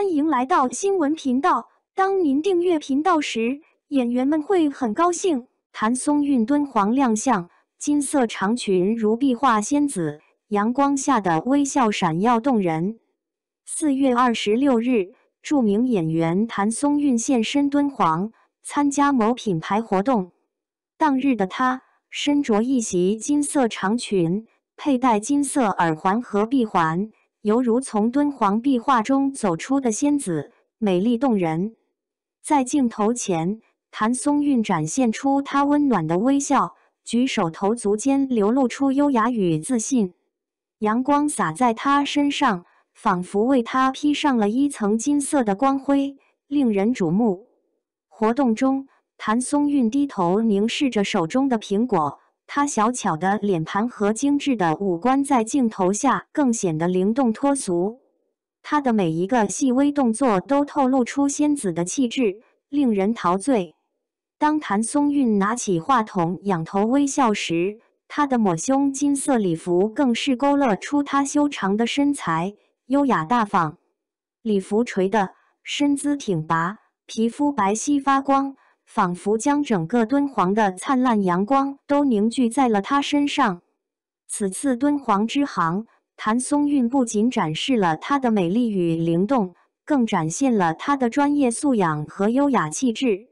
欢迎来到新闻频道。当您订阅频道时，演员们会很高兴。谭松韵敦煌亮相，金色长裙如壁画仙子，阳光下的微笑闪耀动人。四月二十六日，著名演员谭松韵现身敦煌，参加某品牌活动。当日的她身着一袭金色长裙，佩戴金色耳环和臂环。犹如从敦煌壁画中走出的仙子，美丽动人。在镜头前，谭松韵展现出她温暖的微笑，举手投足间流露出优雅与自信。阳光洒在她身上，仿佛为她披上了一层金色的光辉，令人瞩目。活动中，谭松韵低头凝视着手中的苹果。她小巧的脸盘和精致的五官在镜头下更显得灵动脱俗，她的每一个细微动作都透露出仙子的气质，令人陶醉。当谭松韵拿起话筒仰头微笑时，她的抹胸金色礼服更是勾勒出她修长的身材，优雅大方。礼服垂的身姿挺拔，皮肤白皙发光。仿佛将整个敦煌的灿烂阳光都凝聚在了他身上。此次敦煌之行，谭松韵不仅展示了她的美丽与灵动，更展现了她的专业素养和优雅气质。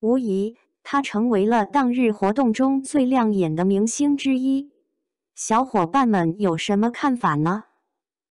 无疑，她成为了当日活动中最亮眼的明星之一。小伙伴们有什么看法呢？